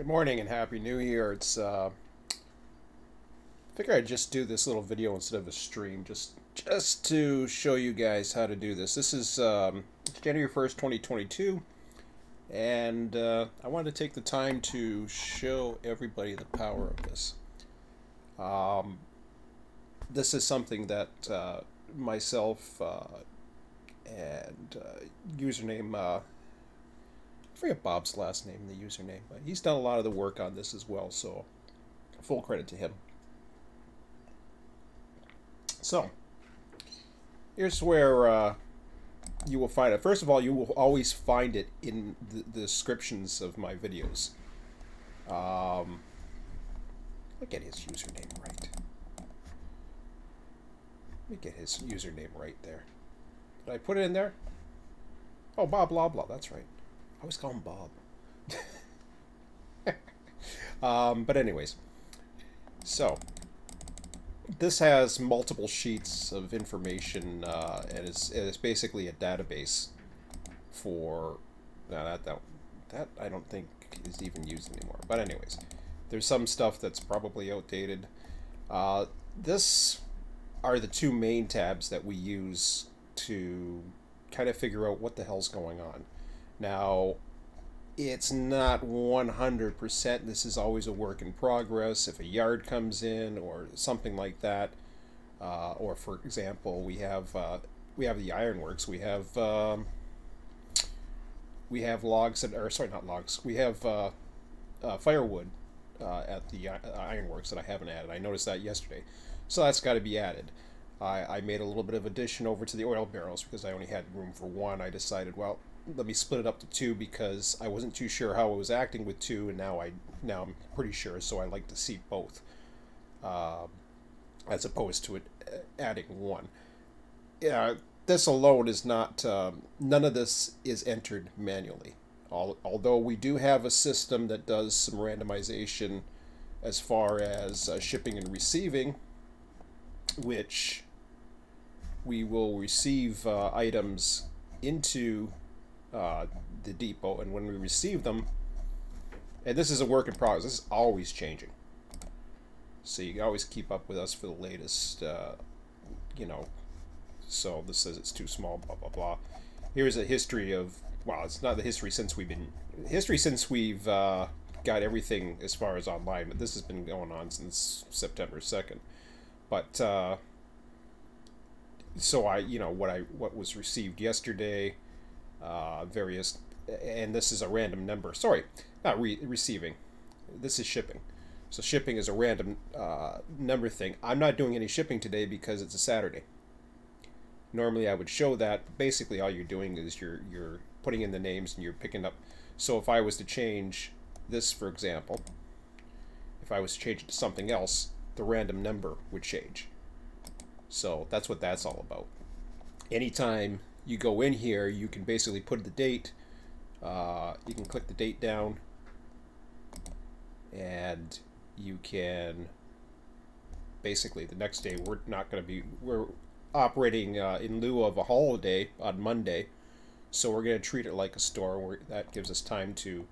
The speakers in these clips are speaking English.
Good morning and happy new year. It's uh I figure I'd just do this little video instead of a stream just just to show you guys how to do this. This is um January 1st, 2022 and uh, I wanted to take the time to show everybody the power of this. Um, this is something that uh, myself uh, and uh, username uh, forget Bob's last name, and the username, but he's done a lot of the work on this as well, so full credit to him. So, here's where uh, you will find it. First of all, you will always find it in the, the descriptions of my videos. Um, let me get his username right. Let me get his username right there. Did I put it in there? Oh, Bob blah blah. That's right. I always call him Bob. um, but anyways, so this has multiple sheets of information, uh, and it's, it's basically a database for now that that that I don't think is even used anymore. But anyways, there's some stuff that's probably outdated. Uh, this are the two main tabs that we use to kind of figure out what the hell's going on. Now, it's not 100%. This is always a work in progress. If a yard comes in or something like that, uh, or for example, we have uh, we have the ironworks. We have um, we have logs that are sorry, not logs. We have uh, uh firewood uh, at the uh, ironworks that I haven't added. I noticed that yesterday, so that's got to be added. I, I made a little bit of addition over to the oil barrels because I only had room for one. I decided, well, let me split it up to two because I wasn't too sure how it was acting with two, and now I now I'm pretty sure. So I like to see both, uh, as opposed to it uh, adding one. Yeah, this alone is not. Um, none of this is entered manually. All, although we do have a system that does some randomization as far as uh, shipping and receiving, which we will receive uh, items into uh, the depot, and when we receive them, and this is a work in progress, this is always changing. So you always keep up with us for the latest, uh, you know. So this says it's too small, blah blah blah. Here's a history of well, it's not the history since we've been history since we've uh, got everything as far as online, but this has been going on since September second. But uh, so I, you know, what I what was received yesterday uh, various, and this is a random number. Sorry, not re receiving. This is shipping. So shipping is a random uh, number thing. I'm not doing any shipping today because it's a Saturday. Normally I would show that. But basically, all you're doing is you're you're putting in the names and you're picking up. So if I was to change this, for example, if I was to change it to something else, the random number would change. So that's what that's all about. Anytime you go in here, you can basically put the date. Uh, you can click the date down, and you can basically the next day we're not going to be we're operating uh, in lieu of a holiday on Monday, so we're going to treat it like a store. Where that gives us time to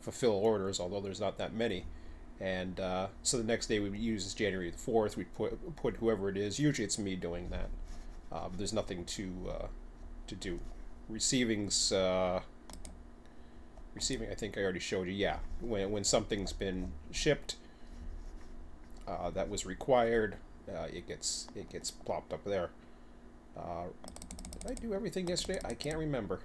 fulfill orders, although there's not that many. And uh, so the next day we would use is January the fourth. We put put whoever it is. Usually it's me doing that. Uh, there's nothing to uh, to do. Receiving's uh, receiving. I think I already showed you. Yeah, when when something's been shipped uh, that was required, uh, it gets it gets plopped up there. Uh, did I do everything yesterday? I can't remember.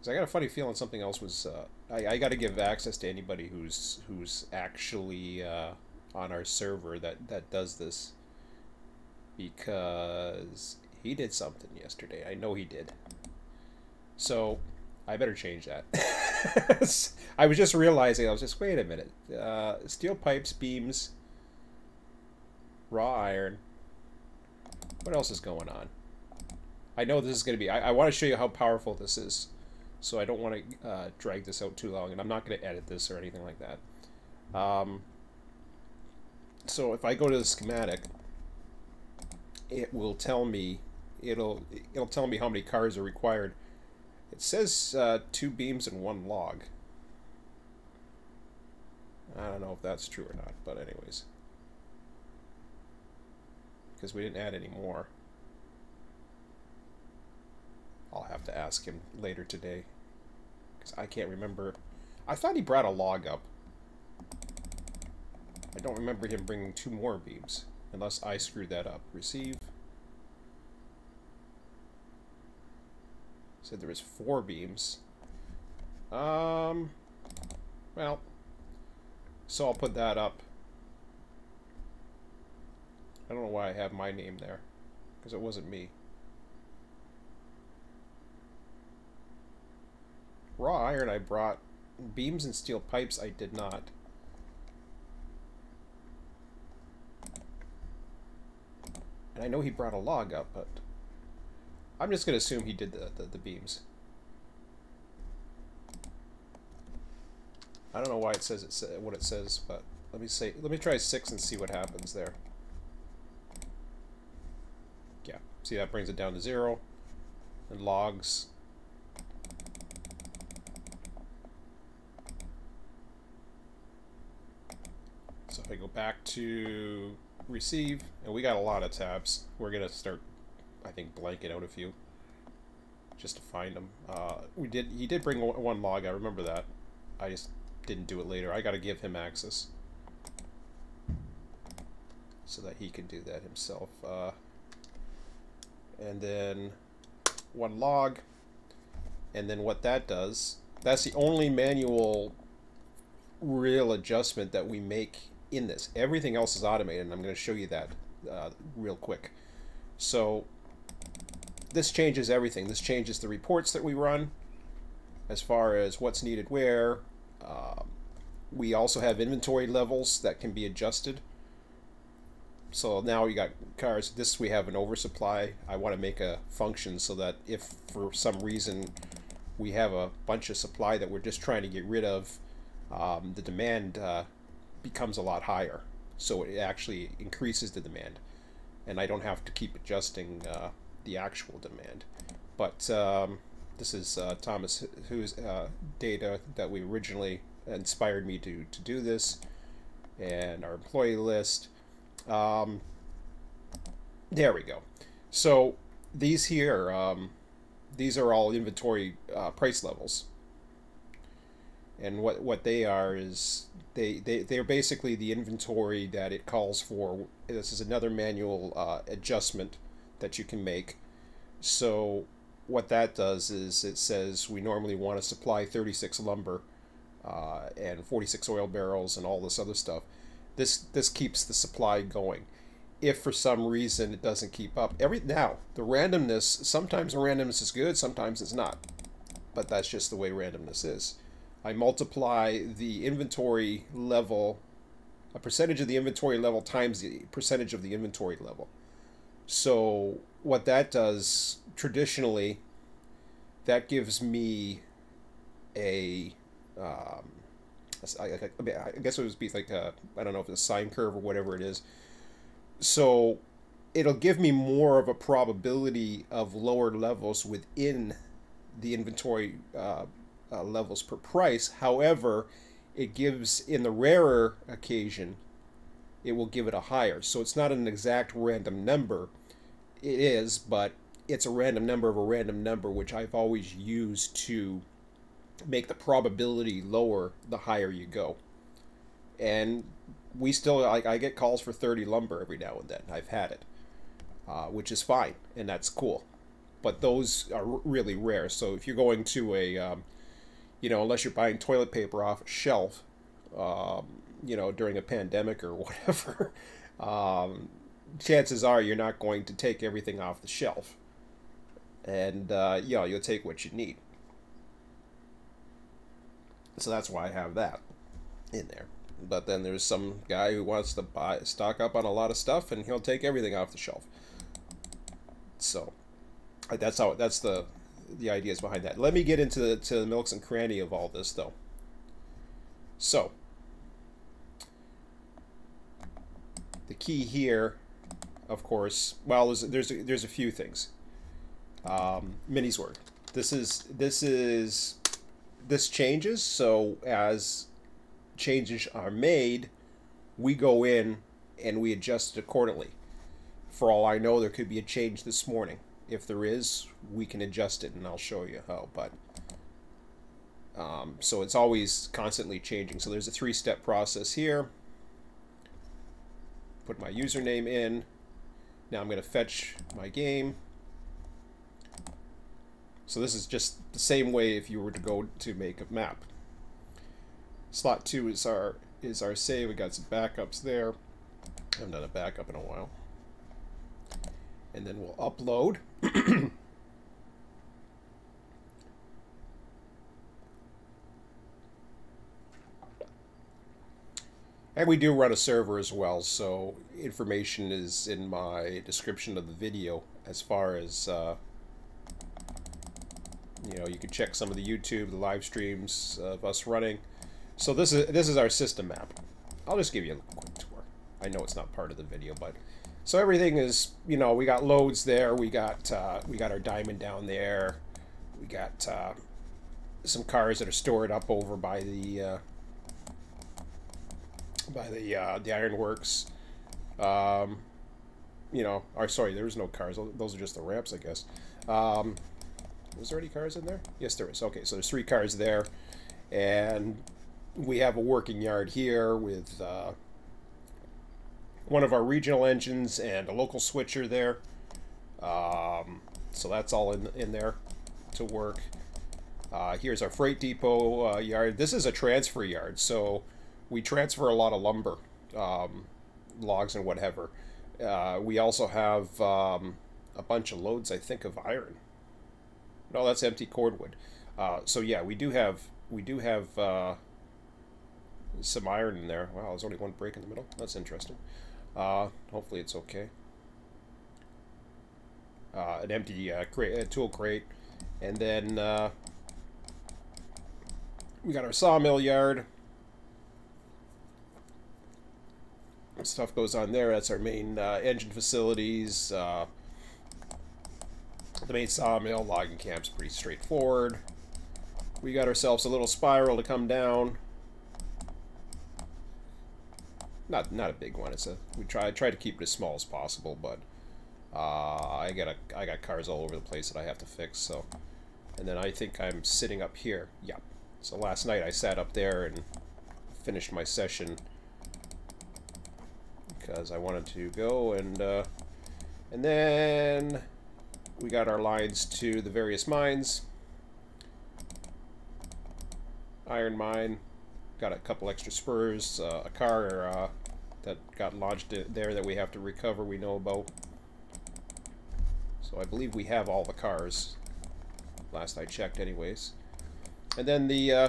Cause I got a funny feeling something else was. Uh, I I got to give access to anybody who's who's actually uh, on our server that that does this because he did something yesterday. I know he did. So I better change that. I was just realizing, I was just, wait a minute. Uh, steel pipes, beams, raw iron. What else is going on? I know this is going to be, I, I want to show you how powerful this is. So I don't want to uh, drag this out too long, and I'm not going to edit this or anything like that. Um, so if I go to the schematic, it will tell me it'll it'll tell me how many cars are required. It says uh, two beams and one log. I don't know if that's true or not, but anyways. Because we didn't add any more. I'll have to ask him later today. Because I can't remember. I thought he brought a log up. I don't remember him bringing two more beams. Unless I screwed that up. Receive. Said there was four beams. Um, well, so I'll put that up. I don't know why I have my name there, because it wasn't me. Raw iron I brought. Beams and steel pipes I did not. And I know he brought a log up, but I'm just going to assume he did the, the, the beams. I don't know why it says it what it says, but let me say let me try six and see what happens there. Yeah, see that brings it down to zero. And logs. So if I go back to receive, and we got a lot of tabs. We're gonna start, I think, blanket out a few just to find them. Uh, we did. He did bring one log. I remember that. I just didn't do it later. I got to give him access so that he can do that himself. Uh, and then one log, and then what that does, that's the only manual real adjustment that we make in this. Everything else is automated, and I'm going to show you that uh, real quick. So this changes everything. This changes the reports that we run as far as what's needed where, um, we also have inventory levels that can be adjusted. So now you got cars, this we have an oversupply. I want to make a function so that if for some reason we have a bunch of supply that we're just trying to get rid of, um, the demand uh, becomes a lot higher. So it actually increases the demand. And I don't have to keep adjusting uh, the actual demand. But um, this is uh, Thomas whose uh, data that we originally inspired me to, to do this and our employee list. Um, there we go. So these here, um, these are all inventory uh, price levels. And what, what they are is they, they, they're basically the inventory that it calls for. This is another manual uh, adjustment that you can make. So what that does is it says we normally want to supply 36 lumber uh, and 46 oil barrels and all this other stuff. This this keeps the supply going. If for some reason it doesn't keep up, every now the randomness sometimes the randomness is good, sometimes it's not, but that's just the way randomness is. I multiply the inventory level, a percentage of the inventory level times the percentage of the inventory level. So what that does traditionally, that gives me a, um, I, I, I guess it would be like a, I don't know if it's a sine curve or whatever it is. So it'll give me more of a probability of lower levels within the inventory uh, uh, levels per price. However, it gives in the rarer occasion, it will give it a higher. So it's not an exact random number. It is, but it's a random number of a random number, which I've always used to make the probability lower the higher you go. And we still, like, I get calls for 30 lumber every now and then. I've had it, uh, which is fine, and that's cool. But those are really rare. So if you're going to a, um, you know, unless you're buying toilet paper off a shelf, um, you know, during a pandemic or whatever, um, chances are you're not going to take everything off the shelf and uh, you know you'll take what you need. So that's why I have that in there. But then there's some guy who wants to buy stock up on a lot of stuff, and he'll take everything off the shelf. So that's how that's the the ideas behind that. Let me get into the to the milks and cranny of all this though. So the key here, of course, well, there's there's a, there's a few things um, Minizwerg. This is this is this changes. So as changes are made, we go in and we adjust it accordingly. For all I know, there could be a change this morning. If there is, we can adjust it, and I'll show you how. But um, so it's always constantly changing. So there's a three-step process here. Put my username in. Now I'm going to fetch my game. So this is just the same way if you were to go to make a map. Slot 2 is our is our save. We got some backups there. I haven't done a backup in a while. And then we'll upload. And we do run a server as well, so information is in my description of the video as far as, uh, you know, you can check some of the YouTube, the live streams of us running. So this is this is our system map. I'll just give you a quick tour. I know it's not part of the video, but so everything is, you know, we got loads there. We got uh, we got our diamond down there. We got uh, some cars that are stored up over by the uh, by the uh, the ironworks. Um, you know, or sorry, there's no cars. Those are just the ramps, I guess. Um, was there any cars in there? Yes, there is. Okay, so there's three cars there, and we have a working yard here with uh, one of our regional engines and a local switcher there. Um, so that's all in in there to work. Uh, here's our freight depot uh, yard. This is a transfer yard, so we transfer a lot of lumber, um, logs and whatever. Uh, we also have um, a bunch of loads, I think, of iron. No, that's empty cordwood. Uh, so yeah, we do have we do have uh, some iron in there. Wow, there's only one break in the middle. That's interesting. Uh, hopefully it's okay. Uh, an empty uh, crate, tool crate, and then we got our sawmill yard. Stuff goes on there. That's our main uh, engine facilities. Uh, the main sawmill, logging camp's pretty straightforward. We got ourselves a little spiral to come down. Not not a big one. It's a we try try to keep it as small as possible, but uh, I got a I got cars all over the place that I have to fix. So, and then I think I'm sitting up here. Yeah. So last night I sat up there and finished my session because I wanted to go and uh, and then we got our lines to the various mines. Iron mine, got a couple extra spurs, uh, a car uh, that got lodged there that we have to recover we know about. So I believe we have all the cars, last I checked anyways. And then the, uh,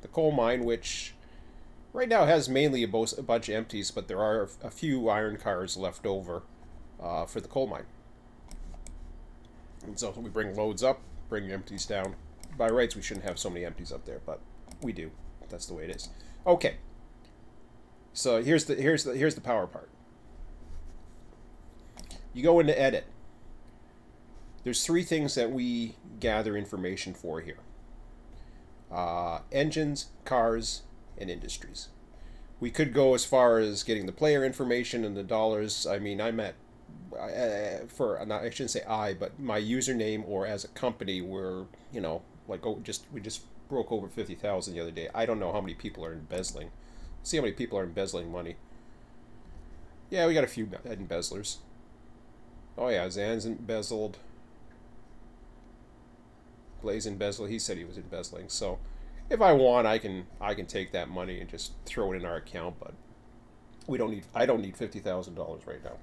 the coal mine, which Right now has mainly a, bunch of empties, but there are a few iron cars left over uh, for the coal mine. And so we bring loads up, bring empties down. By rights, we shouldn't have so many empties up there, but we do. That's the way it is. Okay. So here's the here's the here's the power part. You go into edit. There's three things that we gather information for here. Uh, engines, cars, and industries. We could go as far as getting the player information and the dollars. I mean, I'm at uh, for not, I shouldn't say I, but my username or as a company, we're you know like oh just we just broke over fifty thousand the other day. I don't know how many people are embezzling. See how many people are embezzling money. Yeah, we got a few embezzlers. Oh yeah, Zan's embezzled. Glaze embezzled. He said he was embezzling. So if I want, I can I can take that money and just throw it in our account. But we don't need. I don't need fifty thousand dollars right now.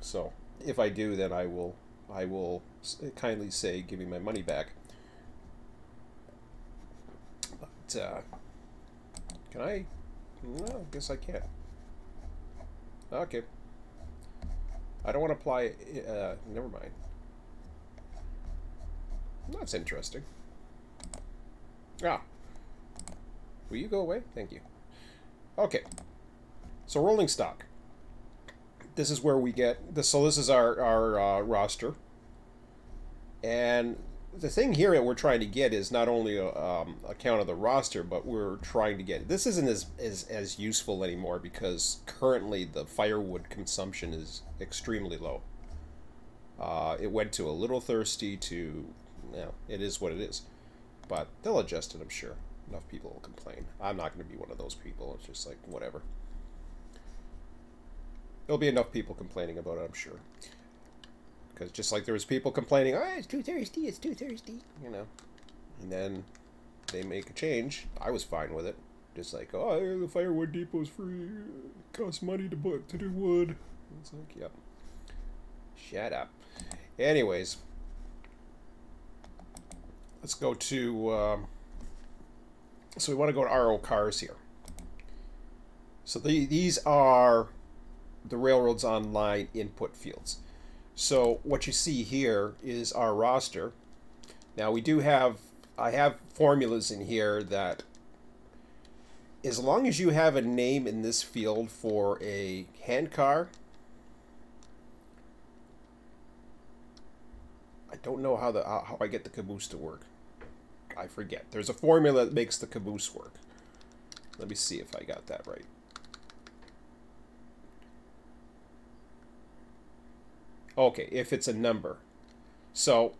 So if I do, then I will I will kindly say, give me my money back. But uh, can I? No, I guess I can't. Okay. I don't want to apply. Uh, never mind. That's interesting. Ah, Will you go away? Thank you. Okay. So rolling stock. This is where we get this. So this is our our uh, roster, and the thing here that we're trying to get is not only a, um, a count of the roster, but we're trying to get this isn't as, as as useful anymore because currently the firewood consumption is extremely low. Uh, it went to a little thirsty to, you know, it is what it is, but they'll adjust it. I'm sure enough people will complain. I'm not going to be one of those people. It's just like whatever. There'll be enough people complaining about it. I'm sure. Because just like there was people complaining, oh, it's too thirsty, it's too thirsty, you know. And then they make a change. I was fine with it. Just like, oh, the firewood depot's free. It costs money to put to do wood. It's like, yep. Shut up. Anyways, let's go to. Um, so we want to go to RO cars here. So the, these are the Railroads Online input fields. So what you see here is our roster. Now we do have, I have formulas in here that as long as you have a name in this field for a hand car, I don't know how the how I get the caboose to work. I forget. There's a formula that makes the caboose work. Let me see if I got that right. Okay, if it's a number. So,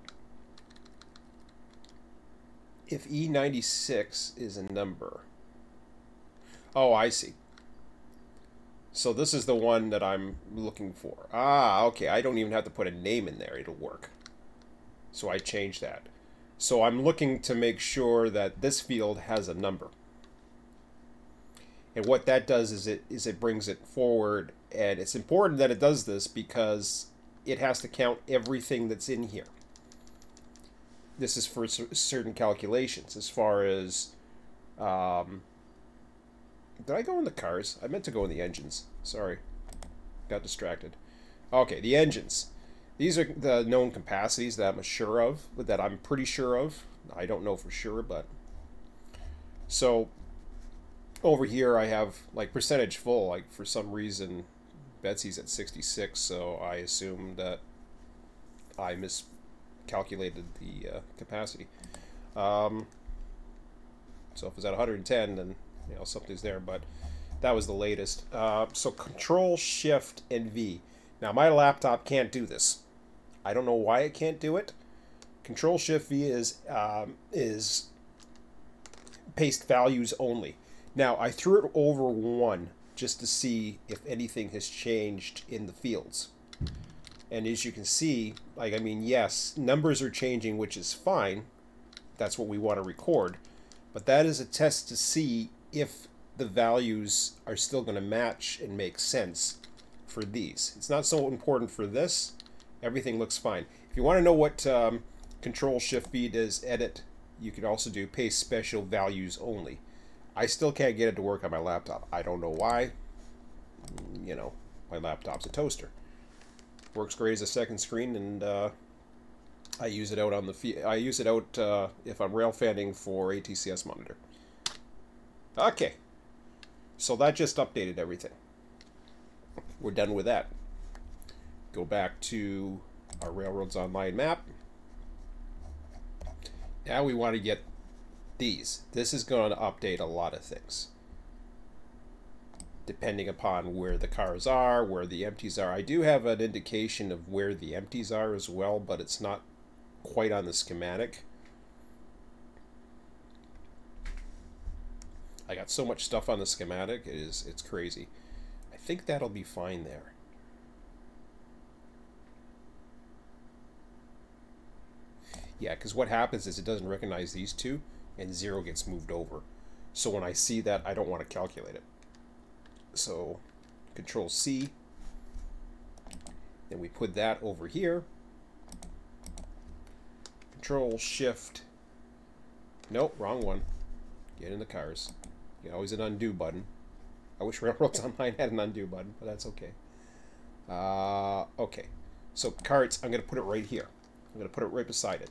if E96 is a number. Oh, I see. So this is the one that I'm looking for. Ah, okay. I don't even have to put a name in there. It'll work. So I change that. So I'm looking to make sure that this field has a number. And what that does is it is it brings it forward and it's important that it does this because it has to count everything that's in here. This is for certain calculations as far as. Um, did I go in the cars? I meant to go in the engines. Sorry. Got distracted. Okay, the engines. These are the known capacities that I'm sure of, that I'm pretty sure of. I don't know for sure, but. So, over here I have like percentage full. Like for some reason, Betsy's at 66, so I assume that I miscalculated the uh, capacity. Um, so if it's at 110, then you know something's there, but that was the latest. Uh, so Control Shift and V. Now my laptop can't do this. I don't know why it can't do it. Control Shift V is um, is paste values only. Now I threw it over one just to see if anything has changed in the fields. And as you can see, like, I mean, yes, numbers are changing, which is fine. That's what we want to record. But that is a test to see if the values are still going to match and make sense for these. It's not so important for this. Everything looks fine. If you want to know what um, Control Shift V does edit, you can also do paste special values only. I still can't get it to work on my laptop. I don't know why. You know, my laptop's a toaster. Works great as a second screen, and uh, I use it out on the I use it out uh, if I'm rail fanning for ATCS monitor. Okay, so that just updated everything. We're done with that. Go back to our Railroads Online map. Now we want to get these. This is going to update a lot of things. Depending upon where the cars are, where the empties are. I do have an indication of where the empties are as well, but it's not quite on the schematic. I got so much stuff on the schematic, it is it's crazy. I think that'll be fine there. Yeah, because what happens is it doesn't recognize these two, and 0 gets moved over. So when I see that, I don't want to calculate it. So Control C, then we put that over here. Control Shift, nope, wrong one. Get in the cars. You always an undo button. I wish Railroads Online had an undo button, but that's okay. Uh, okay, so carts, I'm going to put it right here. I'm going to put it right beside it,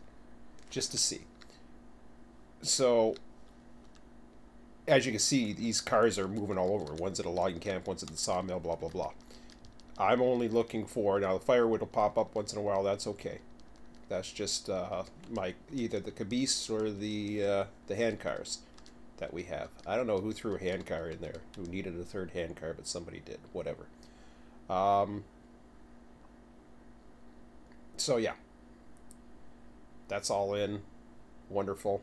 just to see so as you can see, these cars are moving all over. One's at a logging camp, one's at the sawmill, blah, blah, blah. I'm only looking for, now the firewood will pop up once in a while, that's okay. That's just uh, my either the caboose or the uh, the hand cars that we have. I don't know who threw a hand car in there, who needed a third hand car, but somebody did. Whatever. Um, so yeah, that's all in. Wonderful.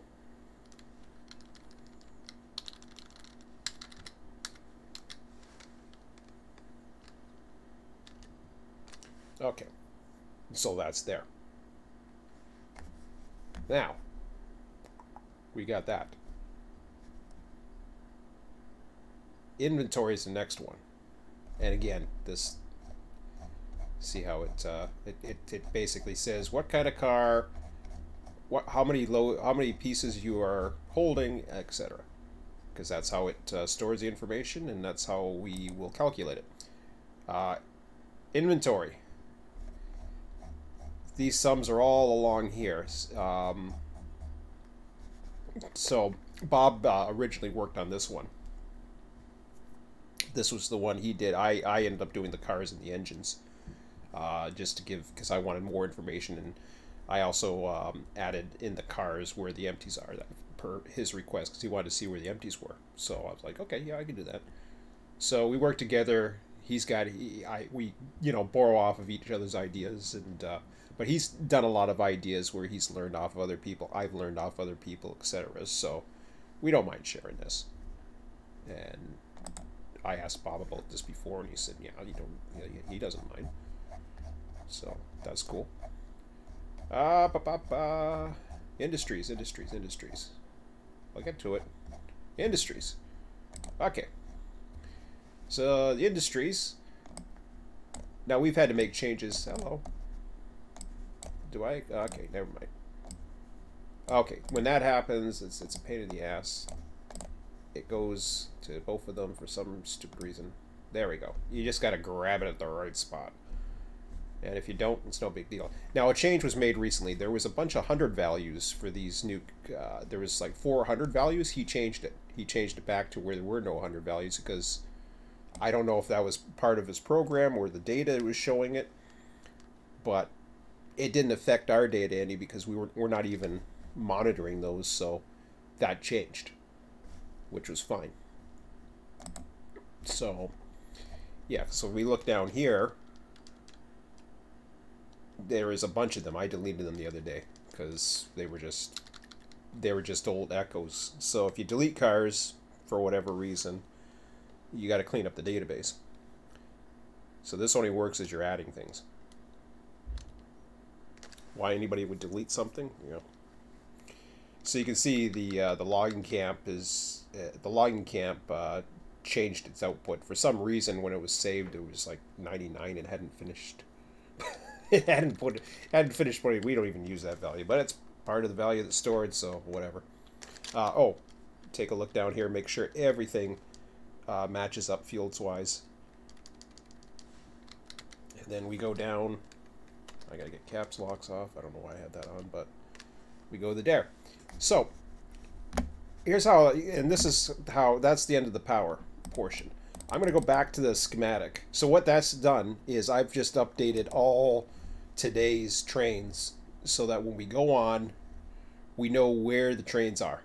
Okay, so that's there. Now, we got that. Inventory is the next one. And again, this, see how it, uh, it, it, it basically says what kind of car, what, how many low, how many pieces you are holding, etc. Because that's how it uh, stores the information and that's how we will calculate it. Uh, inventory these sums are all along here. Um, so Bob uh, originally worked on this one. This was the one he did. I, I ended up doing the cars and the engines uh, just to give, because I wanted more information. And I also um, added in the cars where the empties are that, per his request because he wanted to see where the empties were. So I was like, okay, yeah, I can do that. So we worked together. He's got, he, I, we, you know, borrow off of each other's ideas and, uh, but he's done a lot of ideas where he's learned off of other people. I've learned off other people, etc. So we don't mind sharing this. And I asked Bob about this before, and he said, "Yeah, you don't. He doesn't mind." So that's cool. Ah, ba ba ba. Industries, industries, industries. I'll get to it. Industries. Okay. So the industries. Now we've had to make changes. Hello. Do I? Okay, never mind. Okay, when that happens, it's, it's a pain in the ass. It goes to both of them for some stupid reason. There we go. You just got to grab it at the right spot. And if you don't, it's no big deal. Now, a change was made recently. There was a bunch of 100 values for these new... Uh, there was like 400 values. He changed it. He changed it back to where there were no 100 values because I don't know if that was part of his program or the data was showing it. But it didn't affect our data any because we were we're not even monitoring those, so that changed, which was fine. So, yeah, so we look down here. There is a bunch of them. I deleted them the other day because they were just they were just old echoes. So if you delete cars for whatever reason, you got to clean up the database. So this only works as you're adding things why anybody would delete something, you know. So you can see the uh, the logging camp is uh, the logging camp uh, changed its output for some reason. When it was saved, it was like 99 and hadn't finished. hadn't put hadn't finished putting. We don't even use that value, but it's part of the value that's stored. So whatever. Uh, oh, take a look down here. Make sure everything uh, matches up fields wise. And then we go down I gotta get caps locks off. I don't know why I had that on, but we go there. So, here's how, and this is how, that's the end of the power portion. I'm going to go back to the schematic. So what that's done is I've just updated all today's trains so that when we go on, we know where the trains are.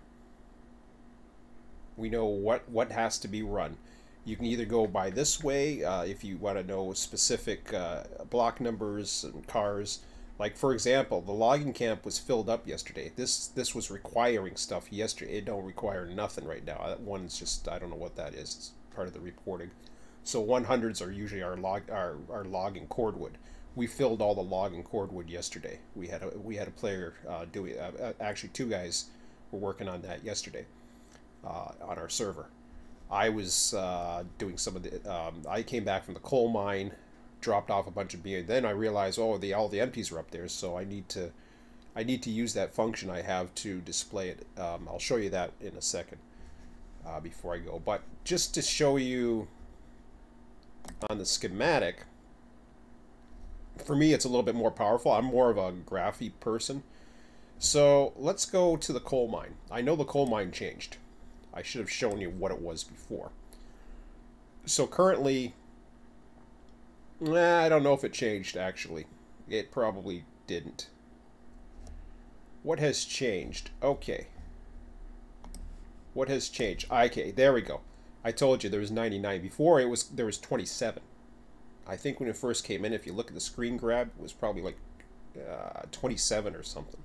We know what, what has to be run. You can either go by this way uh, if you want to know specific uh, block numbers and cars. Like for example, the logging camp was filled up yesterday. This this was requiring stuff yesterday. It don't require nothing right now. That one's just I don't know what that is. It's part of the reporting. So 100s are usually our log our, our logging cordwood. We filled all the log and cordwood yesterday. We had a we had a player uh, doing uh, uh, actually two guys were working on that yesterday uh, on our server. I was uh, doing some of the. Um, I came back from the coal mine, dropped off a bunch of beer. Then I realized, oh, the all the empties are up there, so I need to, I need to use that function I have to display it. Um, I'll show you that in a second. Uh, before I go, but just to show you on the schematic, for me it's a little bit more powerful. I'm more of a graphy person. So let's go to the coal mine. I know the coal mine changed. I should have shown you what it was before. So currently, I don't know if it changed actually. It probably didn't. What has changed? Okay. What has changed? Okay, there we go. I told you there was 99. Before it was there was 27. I think when it first came in, if you look at the screen grab, it was probably like uh, 27 or something.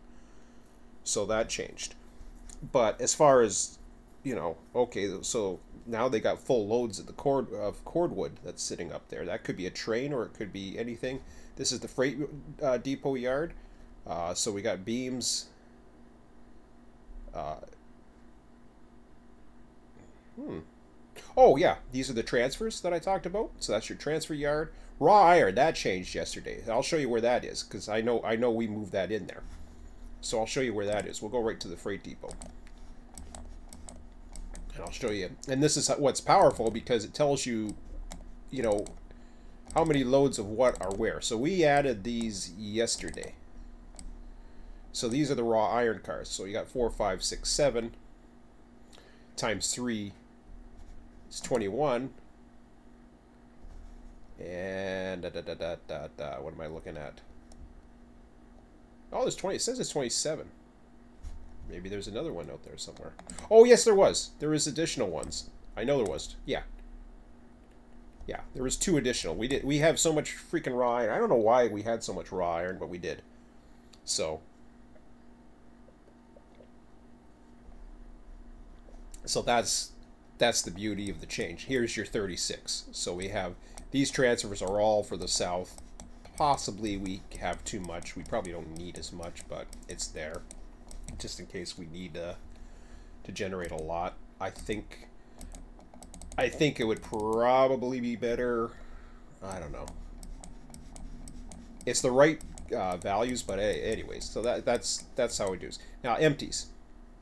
So that changed. But as far as you know, okay, so now they got full loads of the cord of cordwood that's sitting up there. That could be a train or it could be anything. This is the freight uh, depot yard. Uh, so we got beams. Uh, hmm. Oh yeah, these are the transfers that I talked about. So that's your transfer yard. Raw iron that changed yesterday. I'll show you where that is because I know I know we moved that in there. So I'll show you where that is. We'll go right to the freight depot. And I'll show you. And this is what's powerful because it tells you, you know, how many loads of what are where. So we added these yesterday. So these are the raw iron cars. So you got four, five, six, seven times three is 21. And da, da, da, da, da, da, what am I looking at? Oh, there's 20. It says it's 27. Maybe there's another one out there somewhere. Oh, yes, there was. There is additional ones. I know there was. Yeah. Yeah, there was two additional. We did. We have so much freaking raw iron. I don't know why we had so much raw iron, but we did. So. So that's that's the beauty of the change. Here's your 36. So we have these transfers are all for the south. Possibly we have too much. We probably don't need as much, but it's there just in case we need uh, to generate a lot. I think I think it would probably be better. I don't know. It's the right uh, values, but anyways, so that that's that's how we do. Now empties,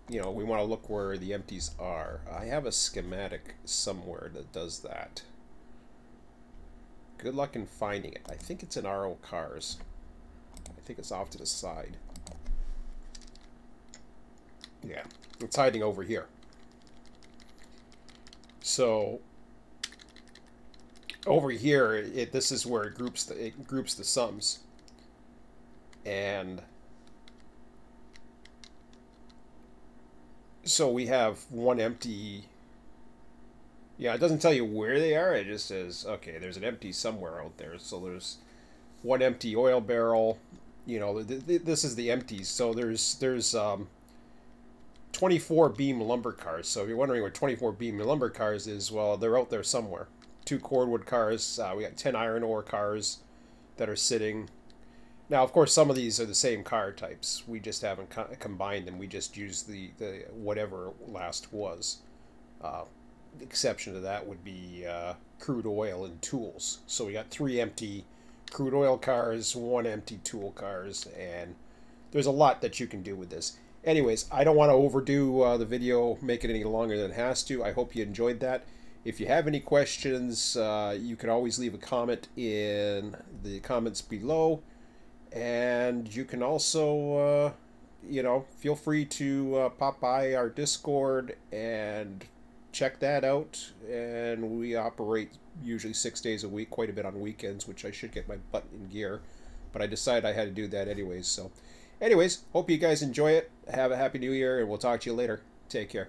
you know, we want to look where the empties are. I have a schematic somewhere that does that. Good luck in finding it. I think it's in RO cars. I think it's off to the side. Yeah, it's hiding over here. So over here, it this is where it groups the it groups the sums, and so we have one empty. Yeah, it doesn't tell you where they are. It just says, okay, there's an empty somewhere out there. So there's one empty oil barrel. You know, th th this is the empties. So there's there's um, 24 beam lumber cars. So if you're wondering what 24 beam lumber cars is, well, they're out there somewhere. Two cordwood cars. Uh, we got 10 iron ore cars that are sitting. Now, of course, some of these are the same car types. We just haven't co combined them. We just use the, the whatever last was. Uh, the exception to that would be uh, crude oil and tools. So we got three empty crude oil cars, one empty tool cars, and there's a lot that you can do with this. Anyways, I don't want to overdo uh, the video, make it any longer than it has to. I hope you enjoyed that. If you have any questions, uh, you can always leave a comment in the comments below. And you can also, uh, you know, feel free to uh, pop by our Discord and check that out. And we operate usually six days a week, quite a bit on weekends, which I should get my butt in gear. But I decided I had to do that anyways, so... Anyways, hope you guys enjoy it. Have a happy new year, and we'll talk to you later. Take care.